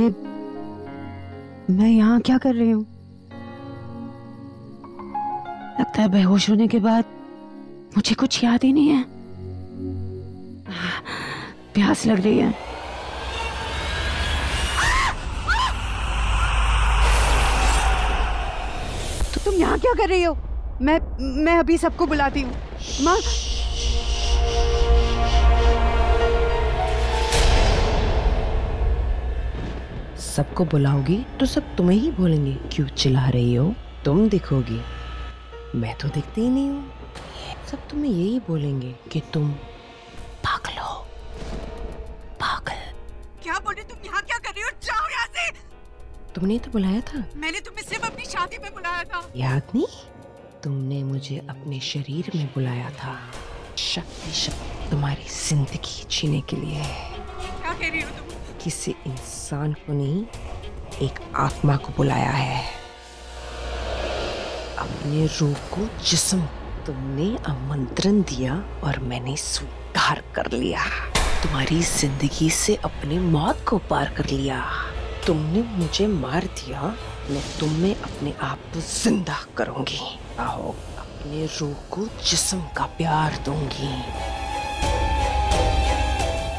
ये मैं यहाँ क्या कर रही हूँ? लगता है बेहोश होने के बाद मुझे कुछ याद ही नहीं है। प्यास लग रही है। तो तुम यहाँ क्या कर रही हो? मैं मैं अभी सबको बुलाती हूँ। माँ सबको बुलाओगी तो सब तुम्हें ही बोलेंगे क्यों चिल्ला रही हो? तुम दिखोगी। मैं तो दिखती ही नहीं हूँ। सब तुम्हें यही बोलेंगे कि तुम पागल हो। पागल। क्या बोले तुम यहाँ क्या कर रही हो? जाओ यहाँ से। तुमने तो बुलाया था। मैंने तुम्हें सिर्फ़ अपनी शादी में बुलाया था। याद नहीं? तुमने मुझे अपने शरीर में बुलाया था। शक्ति शक्ति तुम्हारी ज़िंदगी जीने के लिए। क्या कह रही हो तुम? किसी इंसान को नहीं, एक आत्मा को बुलाया है। अपने रूह को जिस्म तुमने आमंत्रण दिया और मैंने स्वीकार कर लिया। तुम्हारी ज़िंदगी से अपने मौत को पार कर लिया। तुमने मुझे मार दिया, मैं तुम में अपने आप को ज़िंदा करूँगी। आओ, अपने रूह को जिस्म का प्यार दूँगी।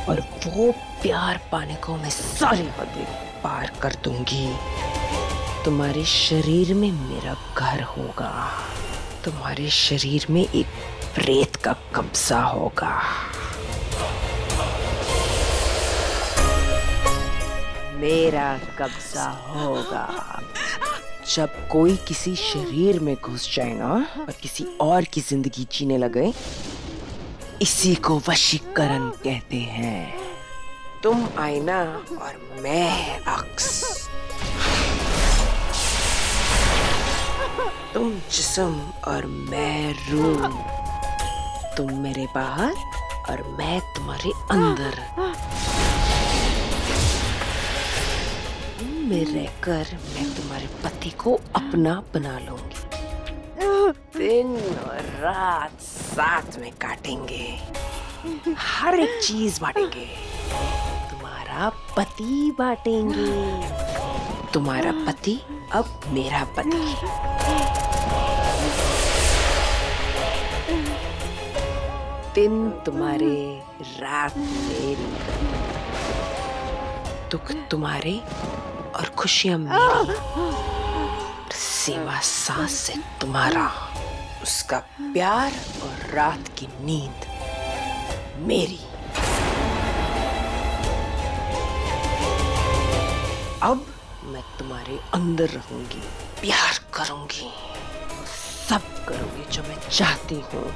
और वो प्यार पाने को मैं सारी हदें पार कर दूँगी। तुम्हारे शरीर में मेरा घर होगा। तुम्हारे शरीर में एक प्रेत का कब्जा होगा। मेरा कब्जा होगा। जब कोई किसी शरीर में घुस जाए ना और किसी और की ज़िंदगी जीने लगे, इसी को वशीकरण कहते हैं। तुम आईना और मैं अक्स। तुम जिस्म और मैं रूह तुम मेरे बाहर और मैं तुम्हारे अंदर। में रहकर मैं तुम्हारे पति को अपना बना लूँगी। दिन और रात साथ में काटेंगे। हर एक चीज़ बांटेंगे। तुम्हारा पति बांटेंगे। तुम्हारा पति? अब मेरा पति। दिन तुम्हारे, रात मेरी। दुख तुम्हारे और खुशियाँ मेरी। सेवा सांस से तुम्हारा, उसका प्यार और रात की नींद मेरी। अब मैं तुम्हारे अंदर रहूँगी प्यार करूँगी सब करूँगी जो मैं चाहती हूँ।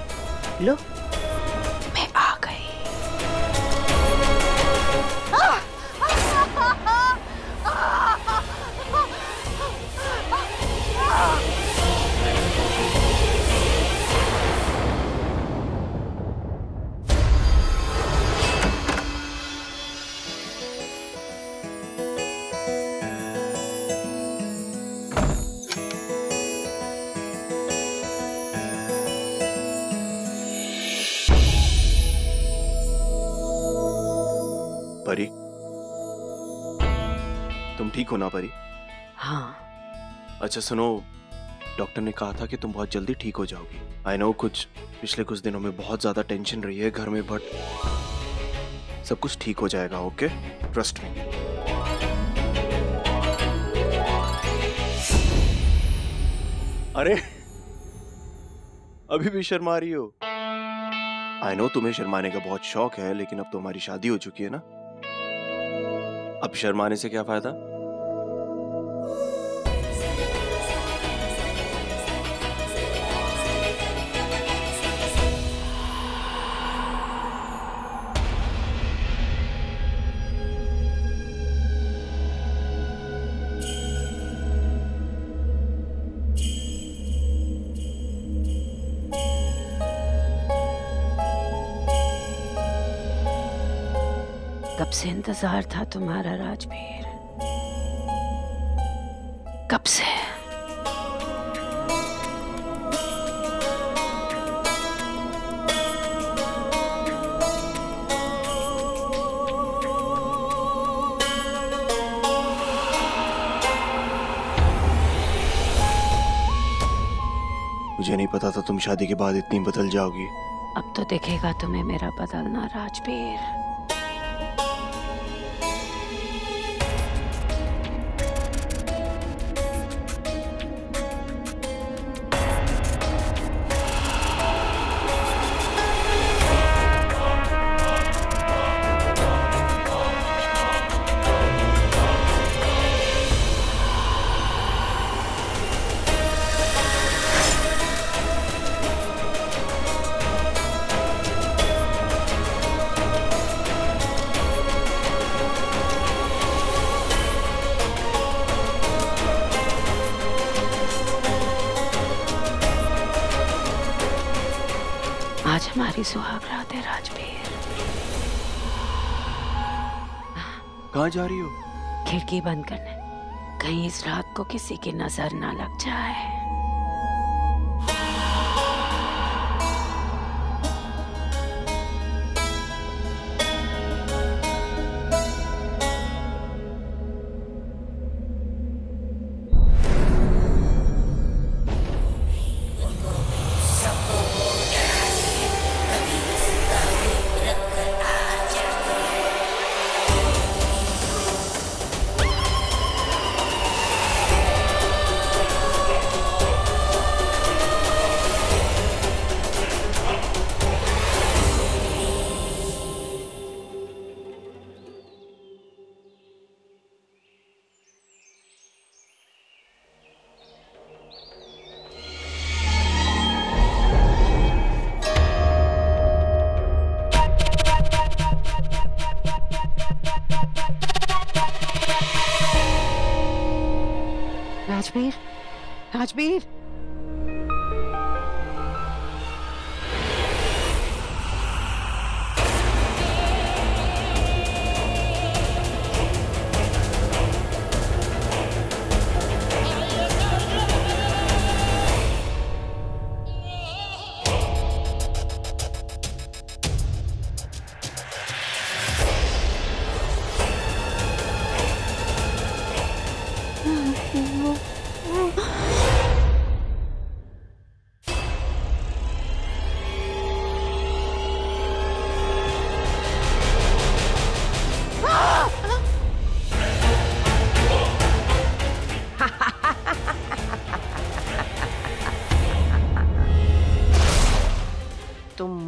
लो। ठीक हो ना परी? हाँ। अच्छा सुनो डॉक्टर ने कहा था कि तुम बहुत जल्दी ठीक हो जाओगी। आई नो कुछ पिछले कुछ दिनों में बहुत ज़्यादा टेंशन रही है घर में बट सब कुछ ठीक हो जाएगा ओके ट्रस्ट मी अरे अभी भी शर्मा रही हो? आई नो तुम्हें शर्माने का बहुत शौक है लेकिन अब तो हमारी शादी हो चुकी है ना? अब शर्माने से क्या फ़ायदा? से इंतज़ार था तुम्हारा राजवीर कब से? मुझे नहीं पता था तुम शादी के बाद इतनी बदल जाओगी। अब तो देखेगा तुम्हें मेरा बदलना राजबीर। कहाँ जा रही हो? खिड़की बंद करना। कहीं इस रात को किसी की नज़र ना लग जाए।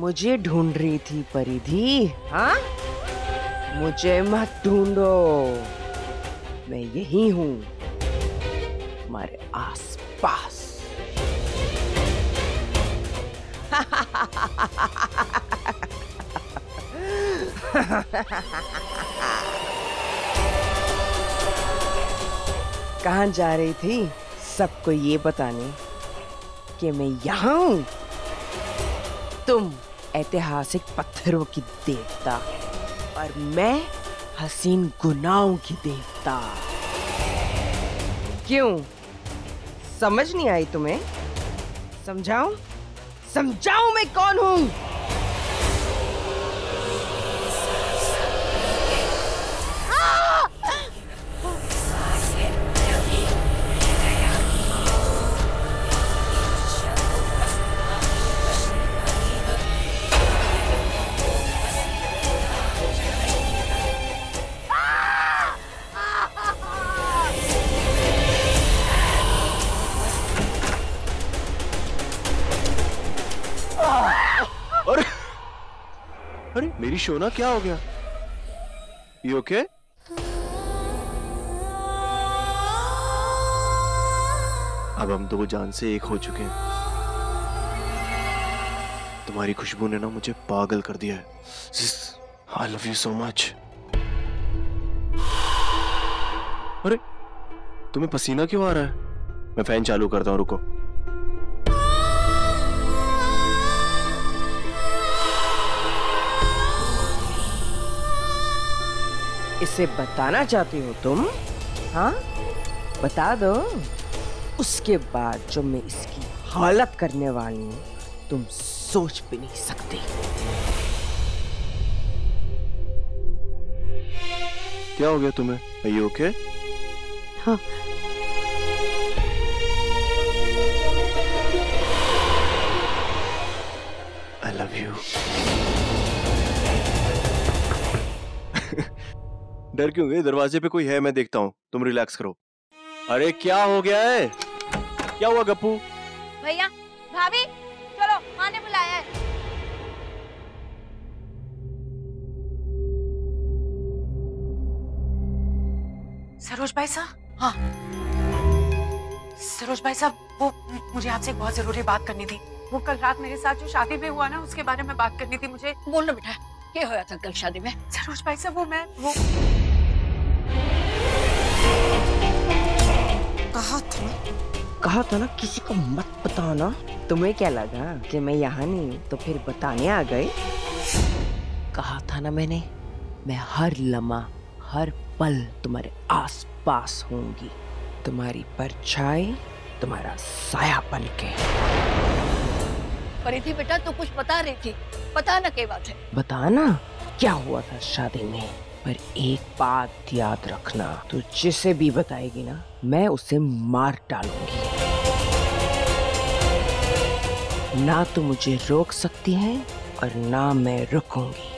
मुझे ढूंढ रही थी परिधि। हाँ? मुझे मत ढूंढो। मैं यही हूँ। हूँ हमारे आसपास। कहा जा रही थी? सबको ये बताने कि मैं यहाँ हूँ। तुम ऐतिहासिक पत्थरों की देवता और मैं हसीन गुनाहों की देवता। क्यों? समझ नहीं आई तुम्हें? समझाऊं? समझाऊं मैं कौन हूँ? अरे, मेरी शोना क्या हो गया? यू ओके अब हम दो जान से एक हो चुके हैं। तुम्हारी खुशबू ने ना मुझे पागल कर दिया है। I love you so much अरे, तुम्हें पसीना क्यों आ रहा है? मैं फ़ैन चालू करता हूँ, रुको। इसे बताना चाहती हो तुम हाँ? बता दो। उसके बाद जो मैं इसकी हालत करने वाली हूँ तुम सोच भी नहीं सकते। क्या हो गया तुम्हें? Are you okay? हाँ। लव यू डर क्यों? गए दरवाजे पे कोई है मैं देखता हूँ। तुम रिलैक्स करो। अरे क्या हो गया है? क्या हुआ गप्पू? भैया भाभी चलो माँ ने बुलाया है। सरोज भाई साहब? हाँ। सरोज भाई साहब वो मुझे आपसे एक बहुत ज़रूरी बात करनी थी। वो कल रात मेरे साथ जो शादी में हुआ ना उसके बारे में बात करनी थी मुझे। बोलना बेटा क्या होया था कल शादी में? सरोज भाई साहब वो मैं वो कहा था? कहा था ना किसी को मत बताना। तुम्हें क्या लगा कि मैं यहाँ नहीं तो फिर बताने आ गए कहा था ना मैंने मैं हर लम्हा हर पल तुम्हारे आस पास होंगी। तुम्हारी परछाई तुम्हारा साया बन के। परिधि बेटा तू कुछ बता रही थी। बताना क्या बात है? बताना? क्या हुआ था शादी में? पर एक बात याद रखना तो जिसे भी बताएगी ना, मैं उसे मार डालूँगी। ना तो मुझे रोक सकती है और ना मैं रुकूँगी।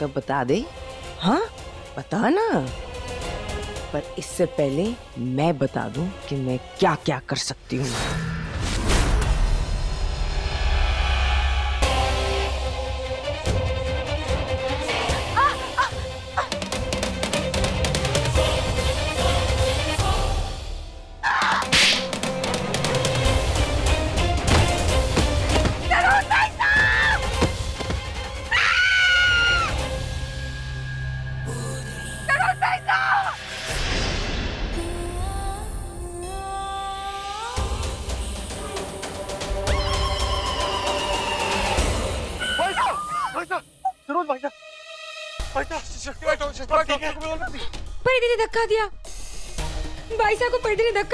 तो बता दे। हाँ बता ना। पर इससे पहले मैं बता दूँ कि मैं क्या क्या कर सकती हूँ।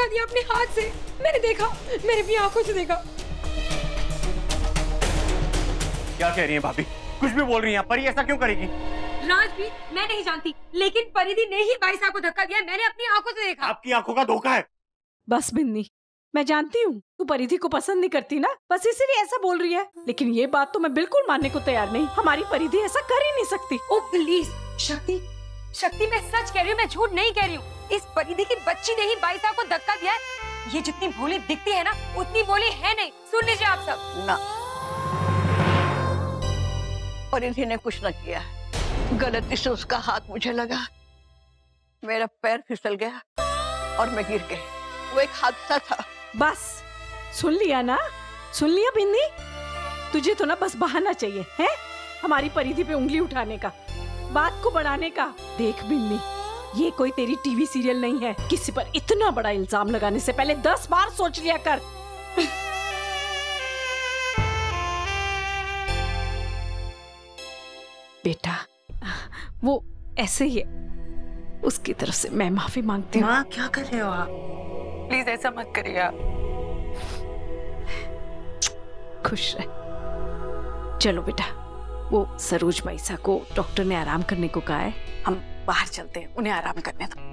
दिया अपने हाथ से। मैंने देखा मैंने अपनी आँखों से देखा। क्या कह रही है भाभी? कुछ भी बोल रही हैं पर ये ऐसा क्यों करेगी? राज भी मैं नहीं जानती लेकिन परिधि ने ही भाई साहब को धक्का दिया मैंने अपनी आँखों से देखा। आपकी आँखों का धोखा है। बस बिन्नी मैं जानती हूँ तू परिधि को पसंद नहीं करती ना बस इसीलिए ऐसा बोल रही है। लेकिन ये बात तो मैं बिल्कुल मानने को तैयार नहीं हमारी परिधि ऐसा कर ही नहीं सकती। ओ प्लीज़ शक्ति शक्ति मैं सच कह रही हूँ मैं झूठ नहीं कह रही हूँ। इस परिधि की बच्ची ने ही भाई साहब को धक्का दिया है। ये जितनी भोली दिखती है ना उतनी भोली है नहीं। सुन लीजिए आप सब। ना। परिधि ने कुछ न किया। गलती से उसका हाथ मुझे लगा। मेरा पैर फिसल गया और मैं गिर गई। वो एक हादसा था। बस सुन लिया ना। सुन लिया बिन्नी? तुझे तो ना बस बहाना चाहिए है? हमारी परिधि पे उंगली उठाने का। बात को बढ़ाने का। देख बिन्नी ये कोई तेरी टीवी सीरियल नहीं है। किसी पर इतना बड़ा इल्ज़ाम लगाने से पहले दस बार सोच लिया कर। बेटा वो ऐसे ही है। उसकी तरफ़ से मैं माफ़ी मांगती हूँ। क्या कर रहे हो आप? प्लीज़ ऐसा मत करिए आप। खुश रह। चलो बेटा वो सरोज मैसा को डॉक्टर ने आराम करने को कहा है। हम बाहर चलते हैं उन्हें आराम करने दो।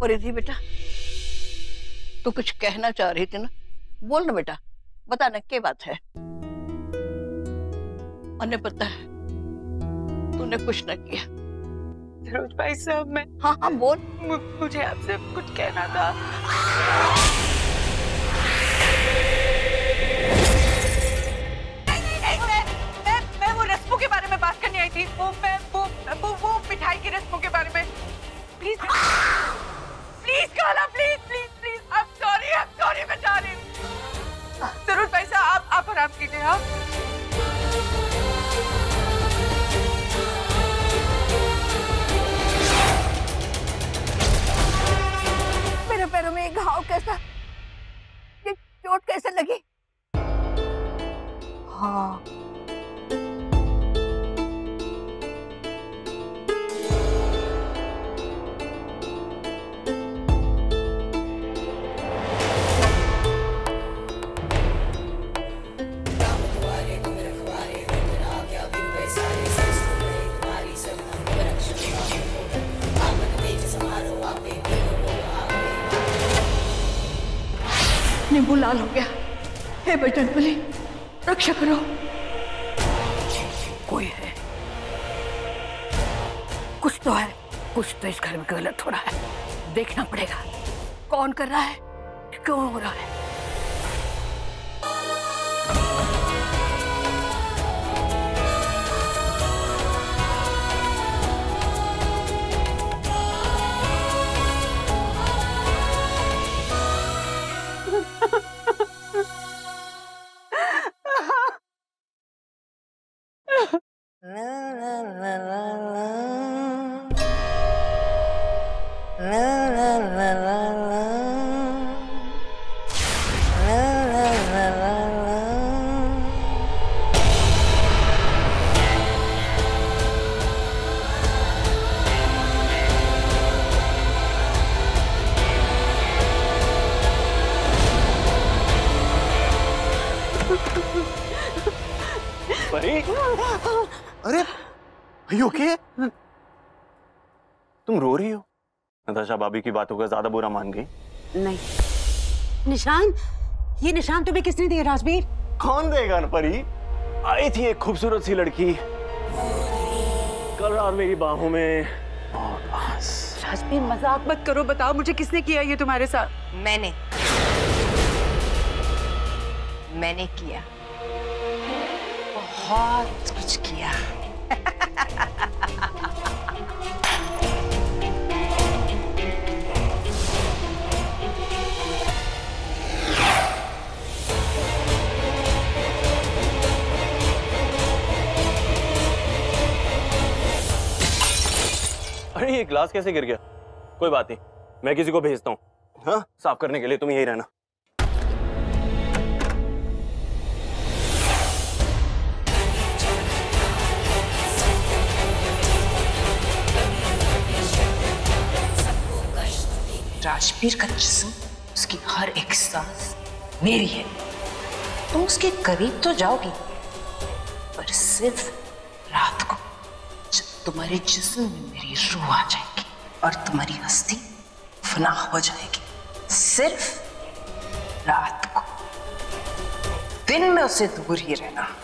परिधि बेटा तू कुछ कहना चाह रही थी ना? बोल ना बेटा बता ना क्या बात है? उन्हें पता है तूने कुछ न किया। सरोज भाई साहब मैं हाँ हाँ बोल। मुझे आपसे कुछ कहना था। में बात करने आई थी। वो मैं वो वो, वो मिठाई की रस्मों के बारे में। प्लीज़ प्लीज़ काला please please please I am sorry I am sorry मैं जा रही हूँ। सरोज भाई साहब आप आप आराम कीजिए आप मेरे पैरों में ये घाव कैसा ये चोट कैसे लगी? हाँ। नींबू लाल हो गया। हे बजरंग बली रक्षा करो। कोई है? कुछ तो है, कुछ तो इस घर में गलत हो रहा है। देखना पड़ेगा। कौन कर रहा है? क्यों हो रहा है? नताशा भाभी की बातों का ज़्यादा बुरा मान गई। नहीं। निशान? ये निशान तुम्हें किसने दिया राजवीर कौन देगा न परी आई थी एक खूबसूरत सी लड़की। कल रात मेरी बाहों में और बस मज़ाक मत करो बताओ मुझे किसने किया ये तुम्हारे साथ? मैंने। मैंने किया। बहुत कुछ किया। अरे ये ग्लास कैसे गिर गया? कोई बात नहीं मैं किसी को भेजता हूँ। हाँ? साफ़ करने के लिए तुम यही रहना। राजवीर का जिस्म उसकी हर एक सांस मेरी है। तुम उसके करीब तो जाओगी पर सिर्फ़ रात को। तुम्हारे जिस्म में मेरी रूह आ जाएगी और तुम्हारी हस्ती फना हो जाएगी। सिर्फ़ रात को। दिन में उसे दूर ही रहना।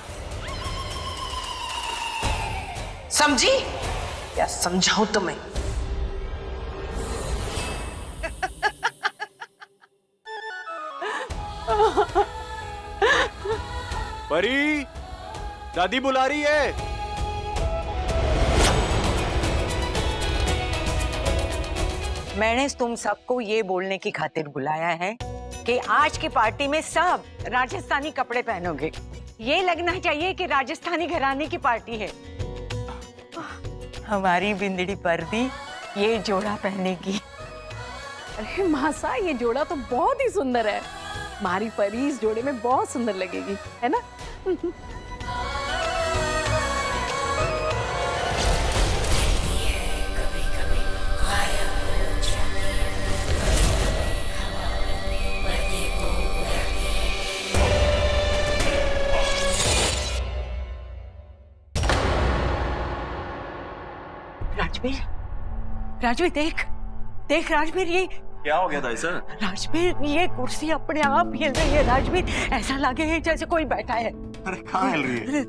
समझी? या समझाऊं तुम्हें? परी, दादी बुला रही है। मैंने तुम सबको ये बोलने की खातिर बुलाया है कि आज की पार्टी में सब राजस्थानी कपड़े पहनोगे। ये लगना चाहिए कि राजस्थानी घराने की पार्टी है। हमारी बिंदड़ी पर भी ये जोड़ा पहनेगी। अरे मासा ये जोड़ा तो बहुत ही सुंदर है। हमारी परी इस जोड़े में बहुत सुंदर लगेगी, है ना? राजवीर देख। देख राजवीर ये क्या हो गया था सर राजवीर ये कुर्सी अपने आप हिल रही है राजवीर। ऐसा लगे है जैसे कोई बैठा है। अरे कहाँ हिल रही है?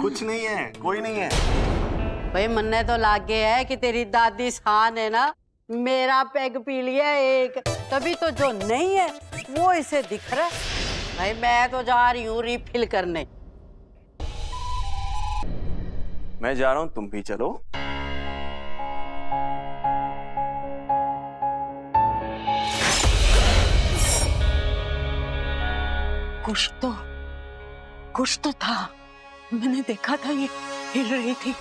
कुछ नहीं है कोई नहीं है। भाई मन्ने तो लागे है कि तेरी दादी शान है ना? मेरा पैग पी लिया एक। तभी तो जो नहीं है वो इसे दिख रहा है। भाई मैं तो जा रही हूँ रिफिल करने। मैं जा रहा हूँ तुम भी चलो। कुछ तो कुछ तो था। मैंने देखा था ये हिल रही थी।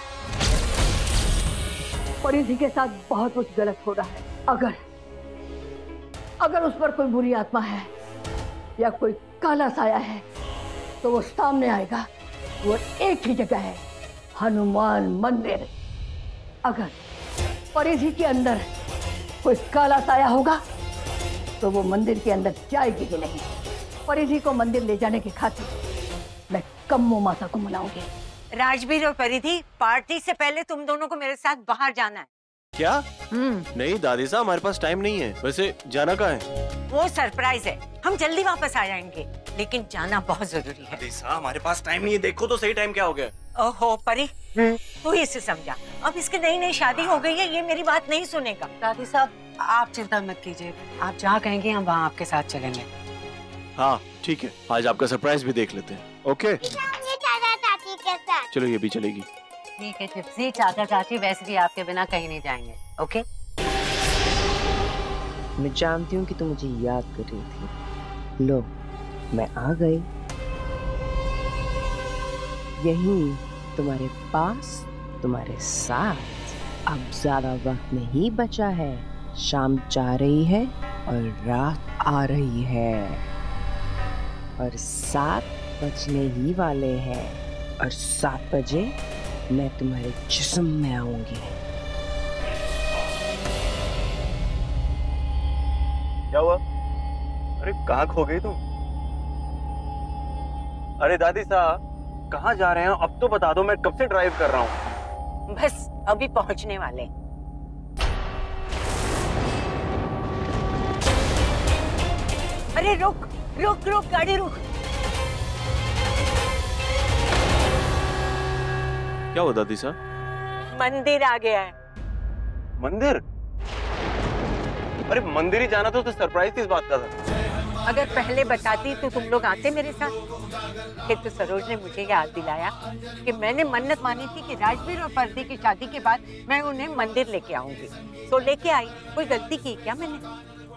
परिधि के साथ बहुत कुछ गलत हो रहा है। अगर अगर उस पर कोई बुरी आत्मा है, या कोई काला साया है तो वो सामने आएगा। वो एक ही जगह है, हनुमान मंदिर। अगर परिधि के अंदर कोई काला साया होगा तो वो मंदिर के अंदर जाएगी ही नहीं। परिधि को मंदिर ले जाने की खातिर मैं कम्मो माता को मनाऊँगी। राजवीर और परिधि पार्टी से पहले तुम दोनों को मेरे साथ बाहर जाना है। क्या? नहीं दादी साहब हमारे पास टाइम नहीं है। वैसे जाना कहाँ है? वो सरप्राइज़ है। हम जल्दी वापस आ जाएँगे लेकिन जाना बहुत ज़रूरी है। दिशा हमारे पास टाइम नहीं है। देखो तो सही टाइम क्या हो गया। ओहो परी तू ही इसे समझा। अब इसकी नई नई शादी हो गई है ये मेरी बात नहीं सुनेगा। दादी साहब आप चिंता मत कीजिए। आप जहाँ कहेंगे हम वहाँ आपके साथ चलेंगे। हाँ ठीक है। आज आपका सरप्राइज़ भी देख लेते हैं। ओके चाचा चाची के साथ चलो ये भी चलेगी। ठीक है जिप्सी चाचा चाची वैसे भी आपके बिना कहीं नहीं जाएँगे। ओके मैं जानती हूँ कि तू मुझे याद कर रही थी। लो मैं आ गई। यहीं तुम्हारे पास तुम्हारे साथ। अब ज़्यादा वक्त नहीं बचा है। शाम जा रही है और रात आ रही है। और सात बजने ही वाले हैं। और सात बजे मैं तुम्हारे जिस्म में आऊँगी। क्या हुआ? अरे कहाँ खो गई तुम? अरे दादी साहब कहाँ जा रहे हैं? अब तो बता दो मैं कब से ड्राइव कर रहा हूँ? बस अभी पहुँचने वाले। अरे रुक! रुक रुक गाड़ी रुक। क्या हुआ दादी साहब? मंदिर आ गया है। मंदिर? अरे मंदिर ही जाना था तो सरप्राइज़ किस बात का था। अगर पहले बताती तो तुम लोग आते मेरे साथ। फिर तो सरोज ने मुझे याद दिलाया कि मैंने मन्नत मानी थी कि राजवीर और पर्दी की शादी के बाद मैं उन्हें मंदिर लेके आऊँगी। तो लेके आई। कोई गलती की क्या मैंने?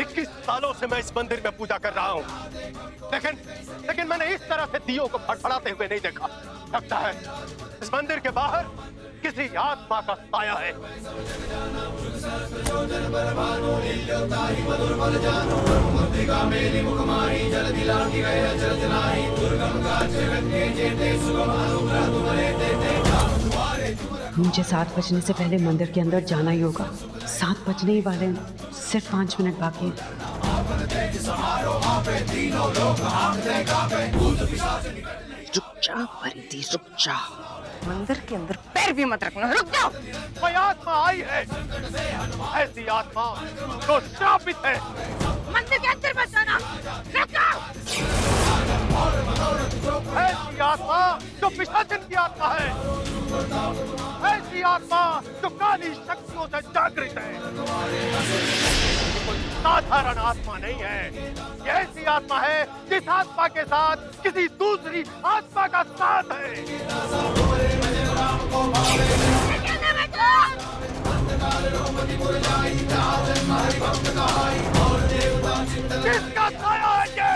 इक्कीस सालों से मैं इस मंदिर में पूजा कर रहा हूँ। लेकिन लेकिन मैंने इस तरह से दियों को फड़फड़ाते हुए नहीं देखा। लगता है, इस मंदिर के बाहर किसी आत्मा का साया है। मुझे सात बजने से पहले मंदिर के अंदर जाना ही होगा। सात बजने ही वाले सिर्फ़ पाँच मिनट बाकी हैं। रुक जा परिधि रुक जा मंदिर के अंदर पैर भी मत रखना रुक जाओ। कोई आत्मा आई है। ऐसी आत्मा जो श्रापित है। मंदिर के अंदर मत जाना ऐसी आत्मा, जो पिशाचन की आत्मा है। ऐसी आत्मा, जो काली शक्तियों से जागृत है। साधारण आत्मा नहीं है। ये ऐसी आत्मा है, जिस आत्मा के साथ किसी दूसरी आत्मा का साथ है। किसका साया है ये?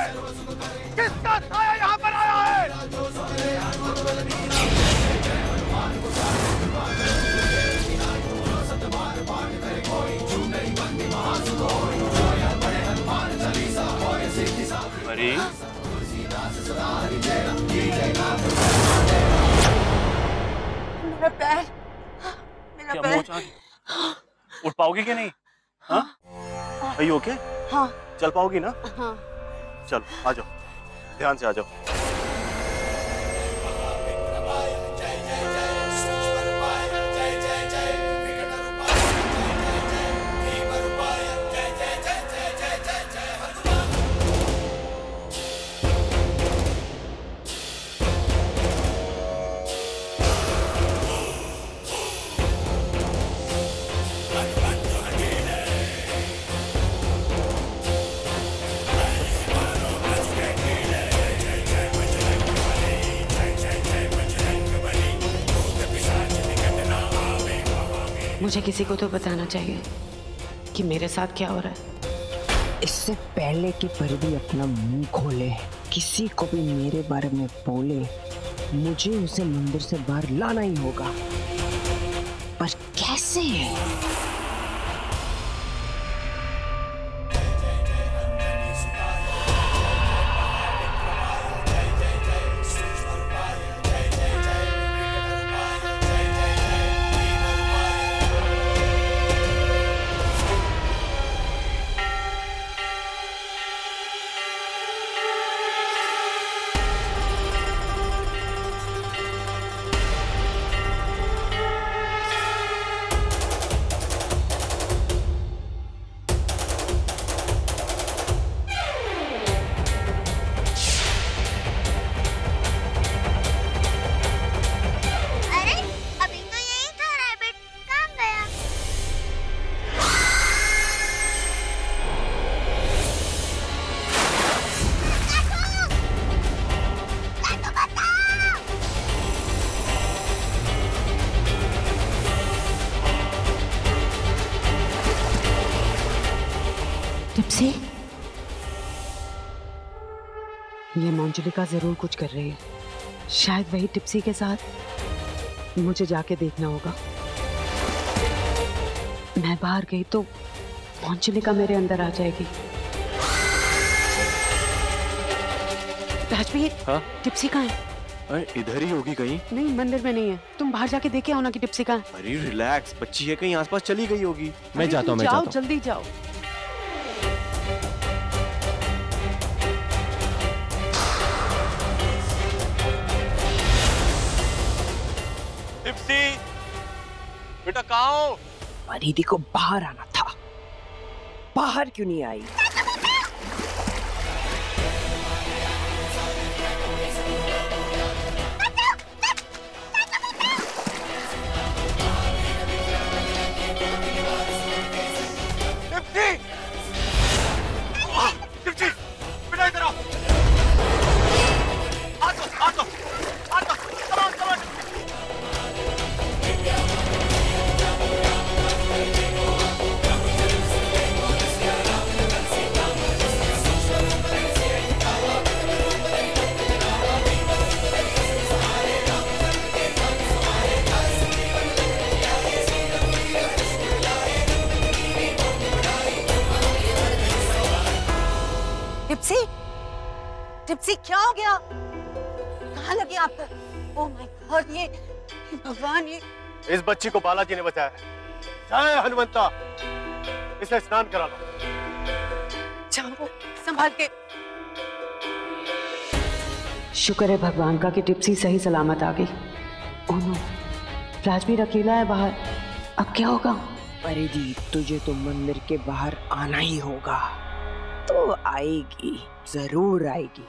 किसका साया यहाँ पर मेरा पैर मेरा क्या पैर मोच उठ पाओगी कि नहीं हाँ भाई ओके हाँ चल पाओगी ना हाँ चलो आ जाओ ध्यान से आ जाओ किसी को तो बताना चाहिए कि मेरे साथ क्या हो रहा है। इससे पहले कि परिधि अपना मुँह खोले, किसी को भी मेरे बारे में बोले, मुझे उसे मंदिर से बाहर लाना ही होगा। पर कैसे? अरे ये मंजुलिका ज़रूर कुछ कर रही है। शायद वही टिप्सी के साथ मुझे जाके देखना होगा। मैं बाहर गई तो मंजुलिका मेरे अंदर आ जाएगी। राजवीर हाँ? टिप्सी कहाँ है? अरे इधर ही होगी कहीं। नहीं मंदिर में नहीं है। तुम बाहर जाके देखे आओ ना कि टिप्सी कहाँ है। अरे रिलैक्स बच्ची है कहीं आसपास चली गई होगी। मैं जाता हूँ मैं जाओ जाता हूँ। जल्दी जाओ। बेटा कहा परिधि को बाहर आना था। बाहर क्यों नहीं आई? लगे आपको ओह माय गॉड ये भगवान ये इस बच्ची को बालाजी ने बचाया। है जय हनुमंता इसे स्नान करा लो। जाओ संभाल के। शुक्र है भगवान का कि टिप्सी सही सलामत आ गई। ओह नो राजवीर अकेला है बाहर। अब क्या होगा? परिधि तुझे तो मंदिर के बाहर आना ही होगा। तो आएगी ज़रूर आएगी।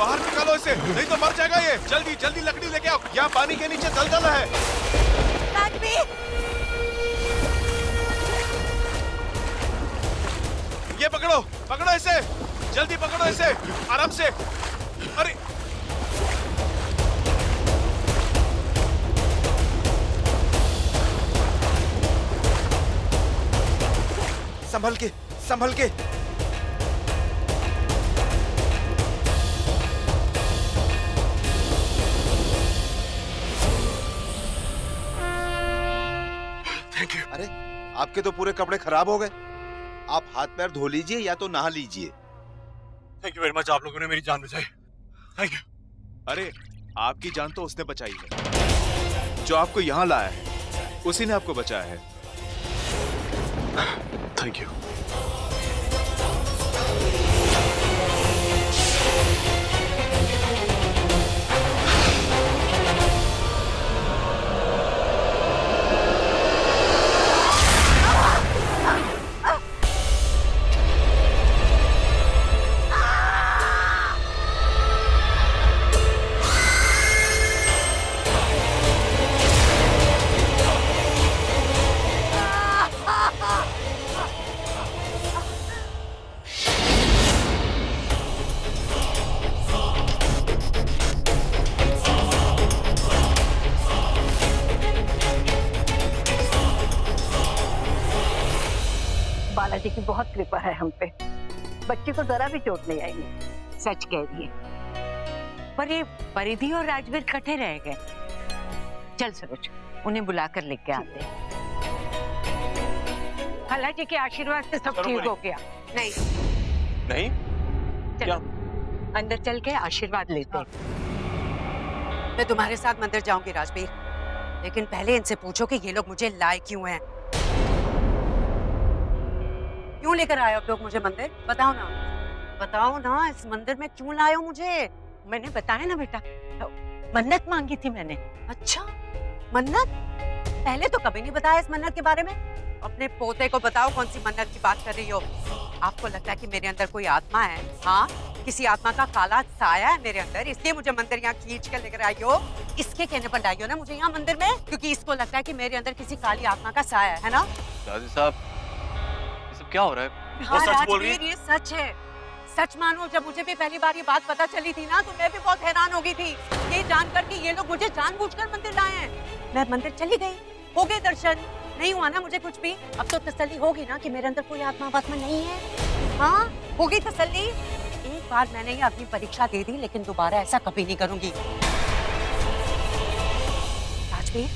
बाहर निकालो इसे नहीं तो मर जाएगा ये। जल्दी जल्दी लकड़ी लेके आओ। यहाँ पानी के नीचे दलदल है। ये पकड़ो पकड़ो इसे। जल्दी पकड़ो इसे आराम से। अरे। संभल के संभल के। आपके तो पूरे कपड़े खराब हो गए। आप हाथ पैर धो लीजिए या तो नहा लीजिए। थैंक यू वेरी मच आप लोगों ने मेरी जान बचाई। थैंक यू अरे आपकी जान तो उसने बचाई है। जो आपको यहाँ लाया है उसी ने आपको बचाया है। थैंक यू जरा भी चोट नहीं आई। सच कह रही है। पर ये परिधि और राजवीर कटे रह गए। चल सरोज उन्हें बुलाकर लेके आते हैं। खाला जी के आशीर्वाद से सब ठीक हो गया। नहीं। नहीं? चलो। अंदर चल के आशीर्वाद लेते हैं। मैं तुम्हारे साथ मंदिर जाऊँगी राजवीर। लेकिन पहले इनसे पूछो कि ये लोग मुझे लाए क्यों हैं। क्यों लेकर आए हो लोग मुझे मंदिर? बताओ ना। बताओ ना इस मंदिर में क्यों लाए हो मुझे? मैंने बताया ना बेटा मन्नत मांगी थी मैंने। अच्छा? मन्नत? पहले तो कभी नहीं बताया इस मन्नत के बारे में। अपने पोते को बताओ कौन सी मन्नत की बात कर रही हो। आपको लगता है कि मेरे अंदर कोई आत्मा है? हाँ? किसी आत्मा का काला साया है मेरे अंदर इसलिए मुझे मंदिर यहाँ खींच कर लेकर आई हो। इसके कहने पर लाई हो ना मुझे यहाँ मंदिर में? क्योंकि इसको लगता है कि मेरे अंदर किसी काली आत्मा का साया है ना? दादी साहब ये सब क्या हो रहा है? हाँ सच बोल रही है? ये सच है। सच मानो, जब मुझे भी पहली बार ये बात पता चली थी ना तो मैं भी बहुत हैरान हो गई थी। ये जानकर कि ये लोग मुझे जानबूझकर मंदिर लाए हैं। मैं मंदिर चली गई। हो गए दर्शन। नहीं हुआ ना मुझे कुछ भी। अब तो तसल्ली होगी ना कि मेरे अंदर कोई आत्मा वात्मा नहीं है। हाँ हो गई तसल्ली। एक बार मैंने ये अपनी परीक्षा दे दी, लेकिन दोबारा ऐसा कभी नहीं करूँगी। राजवीर,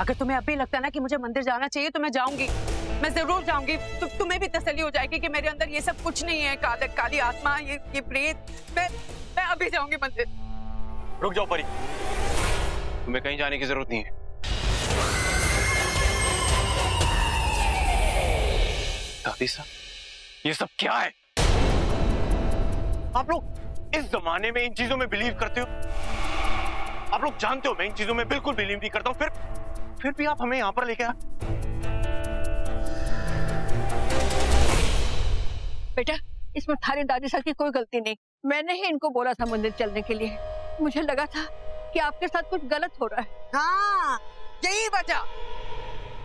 अगर तुम्हें अभी लगता ना कि मुझे मंदिर जाना चाहिए तो मैं जाऊँगी। मैं ज़रूर जाऊँगी। तो तुम्हें भी तसली हो जाएगी कि मेरे अंदर ये सब कुछ नहीं है। काल, काली आत्मा ये ये प्रेत। मैं मैं अभी जाऊँगी मंदिर। रुक जाओ परी। तुम्हें कहीं जाने की ज़रूरत नहीं है। दादी साहब ये सब क्या है? आप लोग इस जमाने में इन चीज़ों में बिलीव करते हो? आप लोग जानते हो मैं इन चीज़ों में बिल्कुल बिलीव नहीं करता हूँ। फिर फिर भी आप हमें यहाँ पर लेके आए? बेटा, इसमें थारी दादी साहब की कोई गलती नहीं। मैंने ही इनको बोला था मंदिर चलने के लिए। मुझे लगा था कि आपके साथ कुछ गलत हो रहा है। हाँ यही वजह।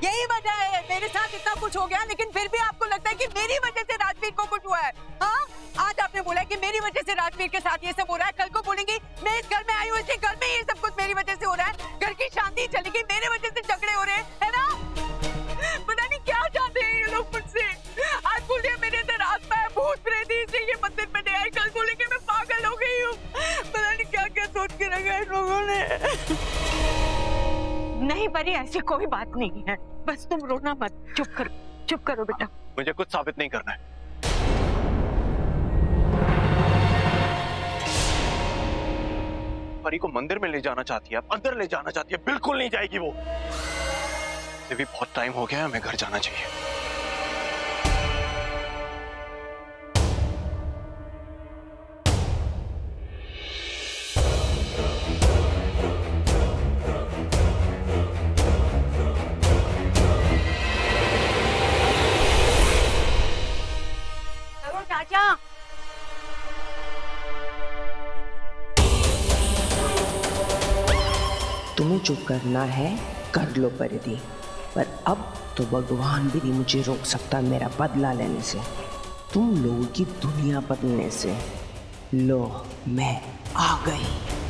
यही वजह है, मेरे साथ इतना कुछ हो गया, लेकिन फिर भी आपको लगता है कि मेरी वजह से राजवीर को कुछ हुआ है। हाँ आज आपने बोला कि मेरी वजह से राजवीर के साथ ये सब हो रहा है। कल को बोलेंगी, मैं इस घर में आई हूँ इसी घर में ये सब कुछ मेरी वजह से हो रहा है। घर की शांति चलेगी, मेरे वजह से झगड़े हो रहे हैं, है ना? पता नहीं क्या चाहते हैं ये लोग मुझसे। आज बोलिए मेरे अंदर आत्मा है भूत प्रेत है, इसलिए ये मंदिर में नहीं आई कल बोलेंगे मैं पागल हो गई हूँ। पता नहीं क्या क्या सोच के रखा है इन लोगों ने। नहीं परी ऐसी कोई बात नहीं है। बस तुम रोना मत। चुप करो चुप करो बेटा। मुझे कुछ साबित नहीं करना है। परी को मंदिर में ले जाना चाहती है अंदर ले जाना चाहती है बिल्कुल नहीं जाएगी वो। अभी भी बहुत टाइम हो गया है हमें घर जाना चाहिए। चाचा तुम्हें जो करना है, कर लो परिधि। पर अब तो भगवान भी नहीं मुझे रोक सकता मेरा बदला लेने से। तुम लोगों की दुनिया बदलने से। लो, मैं आ गई।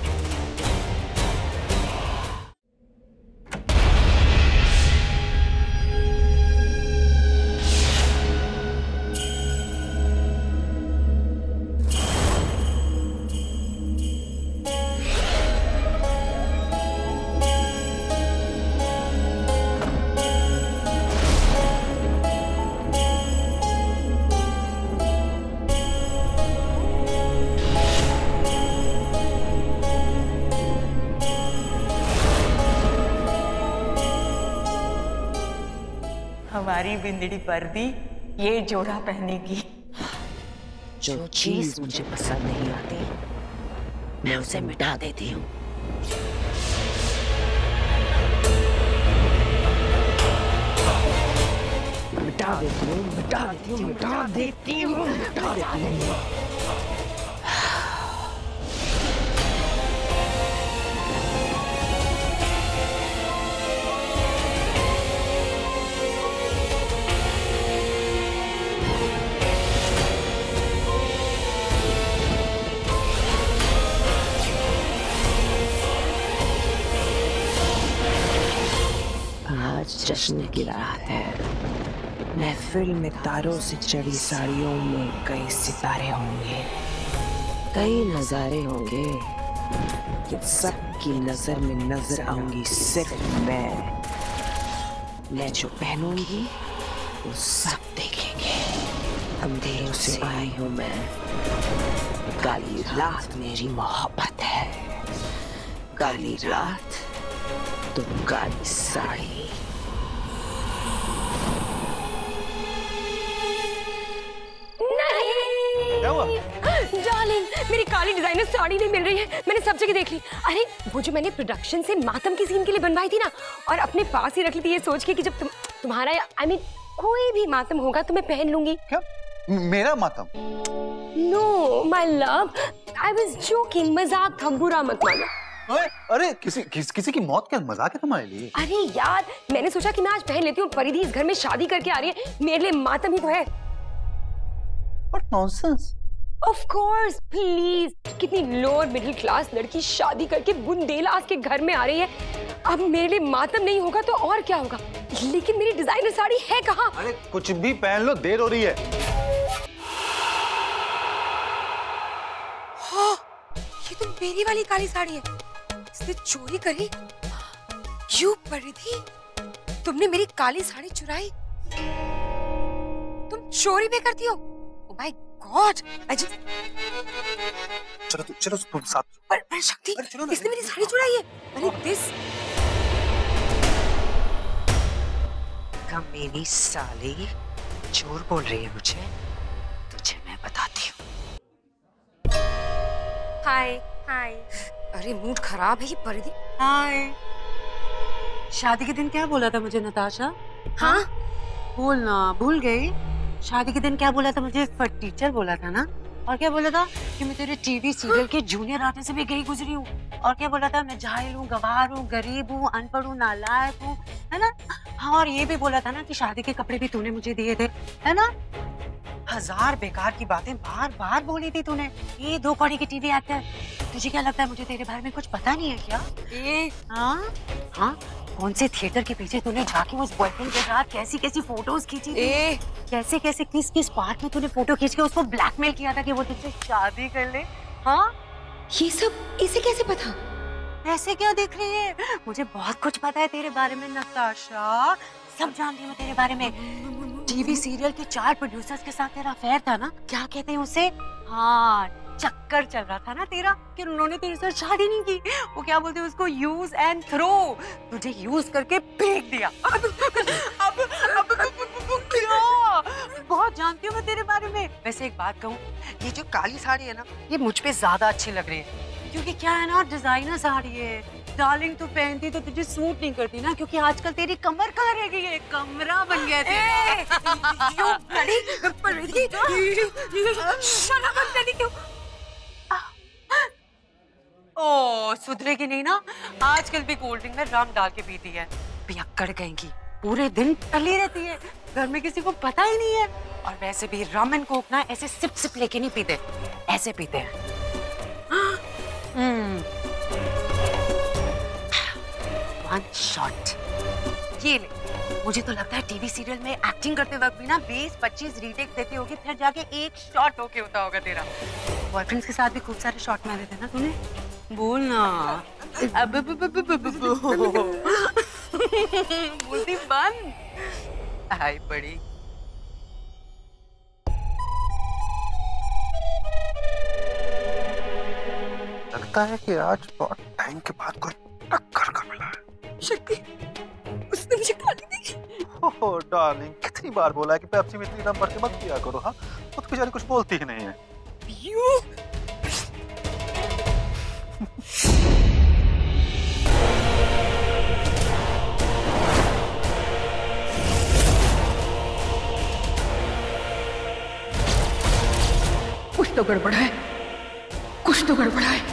बिंदड़ी पर भी ये जोड़ा पहनेगी। जो चीज़ मुझे पसंद नहीं आती मैं उसे मिटा देती हूँ। मिटा देती हूँ मिटा देती हूँ मिटा देती हूँ मिटा देती हूँ। जश्न की रात है महफिल में तारों से चढ़ी साड़ियों में कई सितारे होंगे कई नजारे होंगे कि सबकी नज़र में नज़र आऊँगी सिर्फ़ मैं मैं जो पहनूँगी वो सब देखेंगे अंधेरों से आई हूँ मैं काली रात मेरी मोहब्बत है काली रात तो काली साड़ी मेरी काली डिज़ाइनर साड़ी नहीं मिल रही है। मैंने सब जगह देख ली। अरे वो जो मैंने प्रोडक्शन से मातम की सीन के लिए बनवाई थी ना और अपने पास ही रख ली थी ये सोच के कि जब तुम तुम्हारा आई मीन कोई भी मातम होगा तो मैं पहन लूँगी। क्या? मेरा मातम? No my love I was joking मज़ाक था बुरा मत मानो। अरे अरे किसी किस, किसी की मौत क्या? मज़ाक है तुम्हारे लिए। अरे यार मैंने सोचा कि मैं आज पहन लेती हूँ परिधि इस घर में शादी करके आ रही है मेरे लिए मातम ही तो है। What nonsense. Of course please कितनी लोअर मिडिल क्लास लड़की शादी करके बुंदेलास के घर में आ रही है। अब मेरे लिए मातम नहीं होगा तो और क्या होगा? लेकिन मेरी डिज़ाइनर साड़ी है कहाँ? अरे कुछ भी पहन लो देर हो रही है। हाँ, ये तो मेरी वाली काली साड़ी है। इसने चोरी करी। यू परिधि तुमने मेरी काली साड़ी चुराई। तुम चोरी भी करती हो। Oh my God I just चलो तु- चलो तुम साथ पर, पर शक्ति इसने मेरी साड़ी चुराई है? अरे दिस का मेरी साली चोर बोल रही है मुझे। तुझे मैं बताती हूँ। हाय हाय अरे मूड खराब है ये परिधि। हाय शादी के दिन क्या बोला था मुझे नताशा? हाँ? बोलना भूल गई। शादी के दिन क्या बोला था मुझे? टीचर बोला था ना? और क्या बोला था? कि मैं तेरे टीवी सीरियल के जूनियर आर्टिस्ट से भी गई गुजरी हूँ। और क्या बोला था? मैं जाहिल हूँ गवार हूँ गरीब हूँ अनपढ़ हूँ नालायक हूँ है ना? हाँ और ये भी बोला था ना कि शादी के कपड़े भी तूने मुझे दिए थे है ना? हज़ार बेकार की बातें बार बार बोली थी तूने। ये दो कौड़ी की टीवी एक्टर तुझे क्या लगता है मुझे तेरे बारे में कुछ पता नहीं है क्या? ए हाँ? हाँ? कौन से थिएटर के पीछे तूने जाके उस बॉयफ्रेंड के साथ कैसी कैसी फ़ोटोज़ खींची थी? कैसे कैसे किस किस पार्ट में तूने फ़ोटो खींच के उसको ब्लैकमेल किया था कि वो तुझसे शादी कर ले? हाँ? ये सब इसे कैसे पता? ऐसे क्या देख रही है? मुझे बहुत कुछ पता है तेरे बारे में नताशा। सब जानती हूँ तेरे बारे में। टीवी सीरियल के चार प्रोड्यूसर्स के साथ तेरा अफेयर था ना? क्या कहते हैं उसे? हाँ चक्कर चल रहा था ना तेरा कि उन्होंने तेरे साथ शादी नहीं की। वो क्या बोलते हैं उसको? यूज़ एंड थ्रो तुझे यूज़ करके फेंक दिया। अब अब अब, अब क्या। बहुत जानती हूँ मैं तेरे बारे में। वैसे एक बात कहूँ ये जो काली साड़ी है ना ये मुझ पे ज़्यादा अच्छी लग रही है। क्योंकि क्या है ना डिज़ाइनर साड़ी है। डार्लिंग तू पहनती तो तुझे सूट नहीं करती ना क्योंकि आजकल तेरी कमर कहाँ रह गई है? कमरा बन गया तेरा। ओ, सुधरेगी नहीं ना? आजकल भी कोल्ड ड्रिंक में रम डाल के पीती है। पियक्कड़ कहेंगी पूरे दिन टली रहती है। घर में किसी को पता ही नहीं है। और वैसे भी रम एंड कोक ना ऐसे सिप सिप लेके नहीं पीते। ऐसे पीते हैं। वन शॉट ये ले। मुझे तो लगता है टीवी सीरियल में एक्टिंग करते वक्त भी ना 20-25 रीटेक देती होगी, फिर जाके एक शॉट होके होता होगा तेरा। बॉयफ्रेंड्स के साथ भी खूब सारे शॉट मारे थे ना तूने? बोल ना अब बोलती बंद। हाय बड़ी। लगता है कि आज बहुत टाइम के बाद कोई टक्कर का मिला है। शक्ति उसने मुझे गाली दी ओह डार्लिंग कितनी बार बोला है कि पेप्सी में इतनी दम भर के मत पिया करो हाँ? वो तो बेचारी कुछ बोलती ही नहीं है। कुछ तो गड़बड़ा है। कुछ तो गड़बड़ा है।